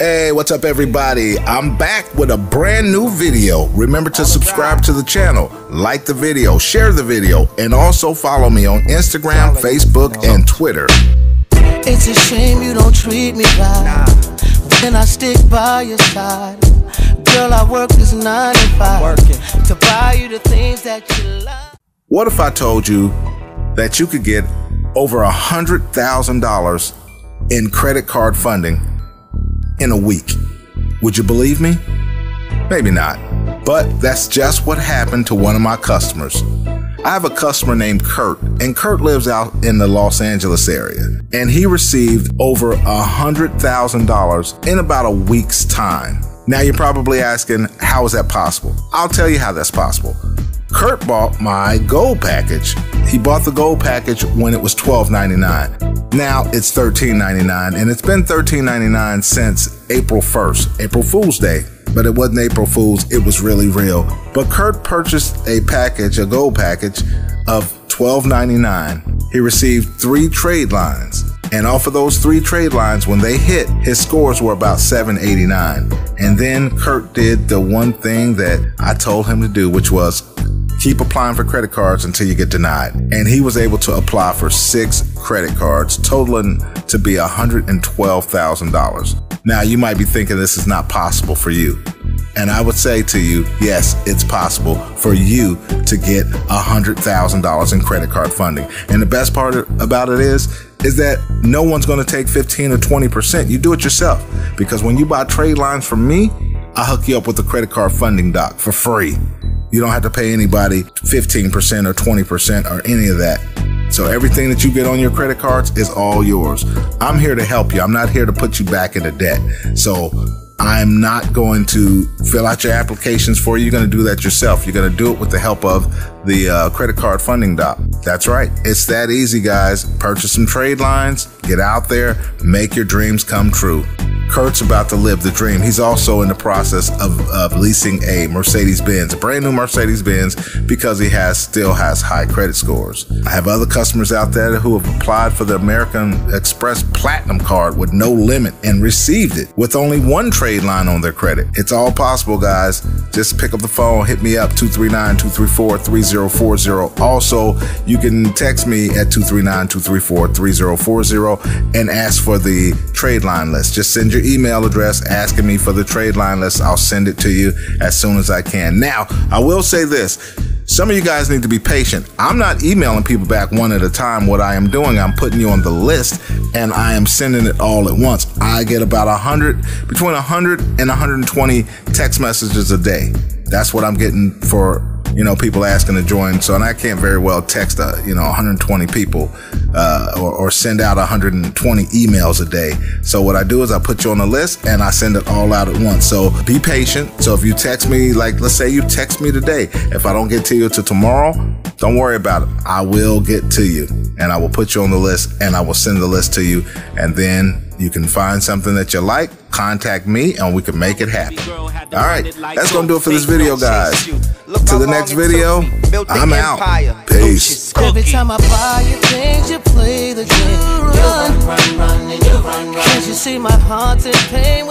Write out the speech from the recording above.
Hey, what's up, everybody? I'm back with a brand new video. Remember to subscribe to the channel, like the video, share the video, and also follow me on Instagram, Facebook, and Twitter. It's a shame you don't treat me right. When I stick by your side, girl, I work this nine to five to buy you the things that you love. What if I told you that you could get over a hundred thousand dollars in credit card funding in a week. Would you believe me? Maybe not. But that's just what happened to one of my customers. I have a customer named Kurt, and Kurt lives out in the Los Angeles area. And he received over a $100,000 in about a week's time. Now you're probably asking, how is that possible? I'll tell you how that's possible. Kurt bought my gold package. He bought the gold package when it was $12.99. Now it's $13.99, and it's been $13.99 since April 1st, April Fool's Day. But it wasn't April Fool's, it was really real. But Kurt purchased a package, a gold package of $12.99. He received three trade lines. And off of those three trade lines, when they hit, his scores were about 789. And then Kurt did the one thing that I told him to do, which was keep applying for credit cards until you get denied. And he was able to apply for six credit cards, totaling to be $112,000. Now, you might be thinking this is not possible for you. And I would say to you, yes, it's possible for you to get $100,000 in credit card funding. And the best part about it is, is that no one's going to take 15 or 20%. You do it yourself. Because when you buy trade lines from me, I hook you up with a credit card funding doc for free. You don't have to pay anybody 15% or 20% or any of that. So everything that you get on your credit cards is all yours. I'm here to help you. I'm not here to put you back into debt. So I'm not going to fill out your applications for you. You're going to do that yourself. You're going to do it with the help of the uh, credit card funding doc. That's right. It's that easy, guys. Purchase some trade lines, get out there, make your dreams come true. Kurt's about to live the dream. He's also in the process of, of leasing a Mercedes Benz, a brand new Mercedes Benz, because he has still has high credit scores. I have other customers out there who have applied for the American Express Platinum card with no limit and received it with only one trade line on their credit. It's all possible, guys. Just pick up the phone, hit me up 239 234 3040. Also, you can text me at 239 234 3040 and ask for the trade line list. Just send your your email address asking me for the trade line list. I'll send it to you as soon as I can. Now, I will say this. Some of you guys need to be patient. I'm not emailing people back one at a time. What I am doing, I'm putting you on the list and I am sending it all at once. I get about 100, between 100 and 120 text messages a day. That's what I'm getting for you know, people asking to join. So, and I can't very well text, uh, you know, 120 people uh, or, or, send out 120 emails a day. So, what I do is I put you on the list and I send it all out at once. So, be patient. So, if you text me, like, let's say you text me today, if I don't get to you till tomorrow, don't worry about it. I will get to you and I will put you on the list and I will send the list to you. And then you can find something that you like, contact me, and we can make it happen. All right, that's gonna do it for this video, guys. To the next video, I'm out. Peace. Every time I buy you things, you play the game. You run, run, run, and you run, run. Can't you see my heart's in pain